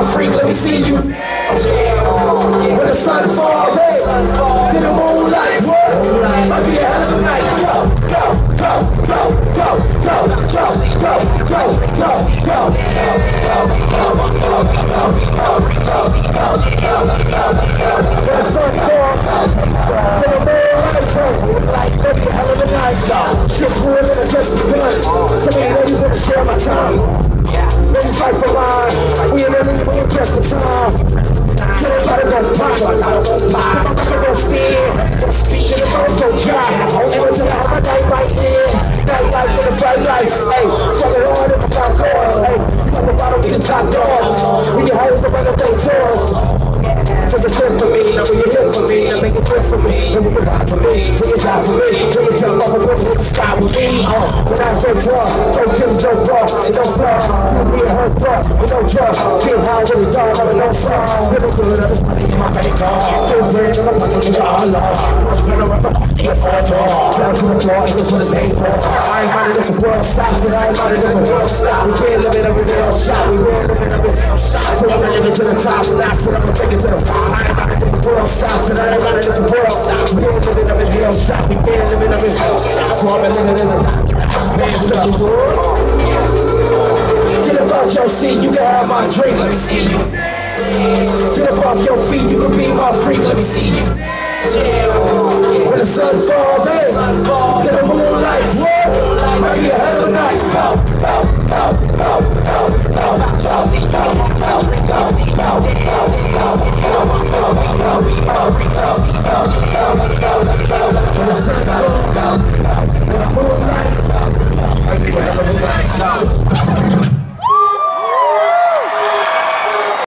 be freak, let me see you. When the sun falls, hey, in the moonlight, what? Might be a hell of a night. Go, go, go, go, go, go, go, go, go, go, go, When the sun falls, in the moonlight, hey, might be a hell of a night. Shit's real and it's just begun. So many ladies wanna share my time. Ladies fight for mine. Don't the. And the fuck it hard if I got calls. Hey, the we can top dogs. We can the. Take a trip for me, now when you live for me, now make a trip for me, and we ride for me, we can die for me, we can jump off a roof with the sky with me. Uh, when I say draw, don't so raw, and no flaw, don't fuck with no drugs. Get high with a dog, but no fuck. Never put up this money in my bank account. Feel brand new, my money all lost. Much better rapper, can't afford more. Down to the floor, and that's what it's made for. I ain't minded if the world stops, but I ain't minded if the world stops. We can't live it up in the damn shop. We will live it up in the damn shop. So I'ma live it to the top, and that's what I'ma take it to the top. I ain't minded if the world stops, and I ain't minded if the world stops. We can't live it up in the damn shop. We can't live it up in the damn shop. So I'ma live it in the top want your seat, you can have my drink. Let me see you dance. Get up off your feet, you can be my freak. Let me see you dance. Yeah. When the sun falls, hey, sun falls. get the moonlight roll. Moonlight, you have a night. Pow, pow, pow, pow, pow, pow, pow, pow, pow, pow, pow, pow.